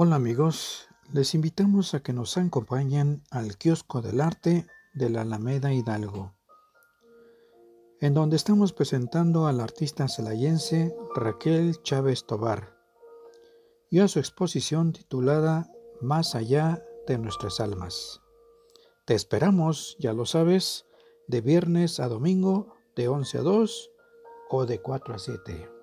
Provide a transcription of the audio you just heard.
Hola amigos, les invitamos a que nos acompañen al kiosco del arte de la Alameda Hidalgo, en donde estamos presentando al artista celayense Raquel Chávez Tobar y a su exposición titulada Más allá de nuestras almas. Te esperamos, ya lo sabes, de viernes a domingo de 11 a 2 o de 4 a 7.